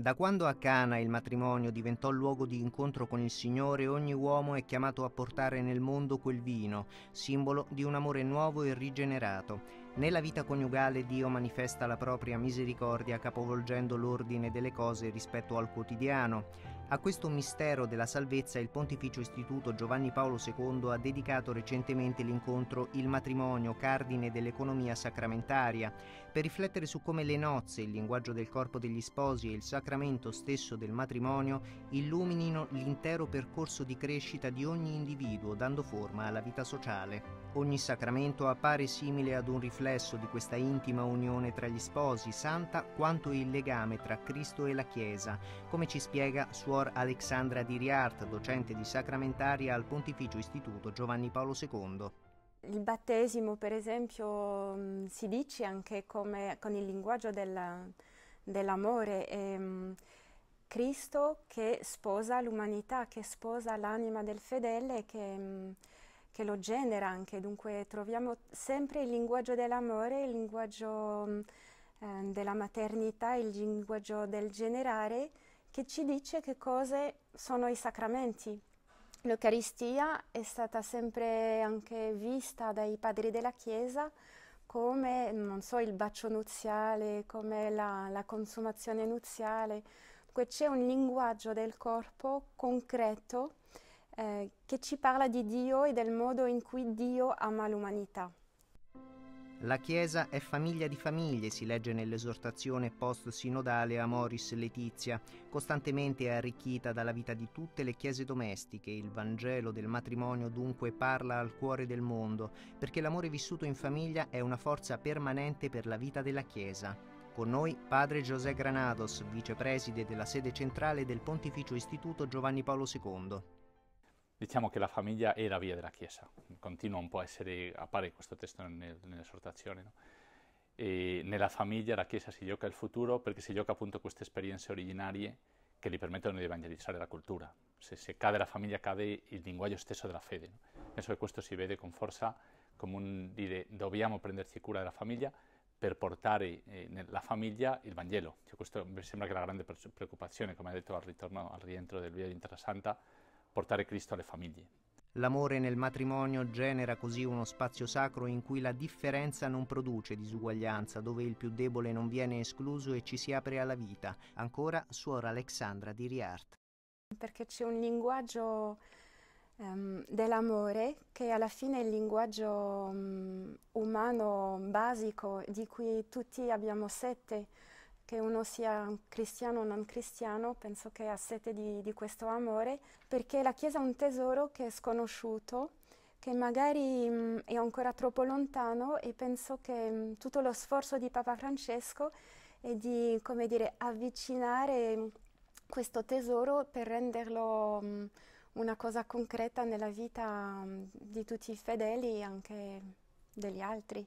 Da quando a Cana il matrimonio diventò luogo di incontro con il Signore, ogni uomo è chiamato a portare nel mondo quel vino, simbolo di un amore nuovo e rigenerato. Nella vita coniugale Dio manifesta la propria misericordia capovolgendo l'ordine delle cose rispetto al quotidiano. A questo mistero della salvezza il Pontificio Istituto Giovanni Paolo II ha dedicato recentemente l'incontro Il matrimonio, cardine dell'economia sacramentaria, per riflettere su come le nozze, il linguaggio del corpo degli sposi e il sacramento stesso del matrimonio illuminino l'intero percorso di crescita di ogni individuo, dando forma alla vita sociale. Ogni sacramento appare simile ad un riflesso di questa intima unione tra gli sposi, santa quanto il legame tra Cristo e la Chiesa, come ci spiega Suor Suor Alexandra Di Riart, docente di sacramentaria al Pontificio Istituto Giovanni Paolo II. Il battesimo, per esempio, mm, si dice anche come, con il linguaggio della, dell'amore. È, mm, Cristo che sposa l'umanità, che sposa l'anima del fedele, che, mm, che, lo genera anche. Dunque troviamo sempre il linguaggio dell'amore, il linguaggio eh, della maternità, il linguaggio del generare che ci dice che cosa sono i sacramenti. L'Eucaristia è stata sempre anche vista dai padri della Chiesa come, non so, il bacio nuziale, come la, la consumazione nuziale. Dunque c'è un linguaggio del corpo concreto eh, che ci parla di Dio e del modo in cui Dio ama l'umanità. La Chiesa è famiglia di famiglie, si legge nell'esortazione post-sinodale Amoris Letizia, costantemente arricchita dalla vita di tutte le chiese domestiche. Il Vangelo del matrimonio dunque parla al cuore del mondo, perché l'amore vissuto in famiglia è una forza permanente per la vita della Chiesa. Con noi padre José Granados, vicepreside della sede centrale del Pontificio Istituto Giovanni Paolo II. Diciamo che la famiglia è la via della Chiesa, continua un po' a essere, appare questo testo nel, nell'esortazione, no? E nella famiglia la Chiesa si gioca il futuro perché si gioca appunto queste esperienze originarie che gli permettono di evangelizzare la cultura. Se, se cade la famiglia cade il linguaggio stesso della fede. No? Penso che questo si vede con forza come un dire dobbiamo prenderci cura della famiglia per portare eh, nella famiglia il Vangelo. Cioè, questo mi sembra che la grande preoccupazione, come ha detto al ritorno, al rientro del via di Santa, portare Cristo alle famiglie. L'amore nel matrimonio genera così uno spazio sacro in cui la differenza non produce disuguaglianza, dove il più debole non viene escluso e ci si apre alla vita. Ancora suora Alexandra di Riart. Perché c'è un linguaggio um, dell'amore che alla fine è il linguaggio um, umano basico di cui tutti abbiamo sette che uno sia cristiano o non cristiano, penso che ha sete di, di questo amore, perché la Chiesa è un tesoro che è sconosciuto, che magari mh, mm, è ancora troppo lontano e penso che mh, mm, tutto lo sforzo di Papa Francesco è di, come dire, avvicinare mh, questo tesoro per renderlo mm, una cosa concreta nella vita di tutti i fedeli e anche degli altri.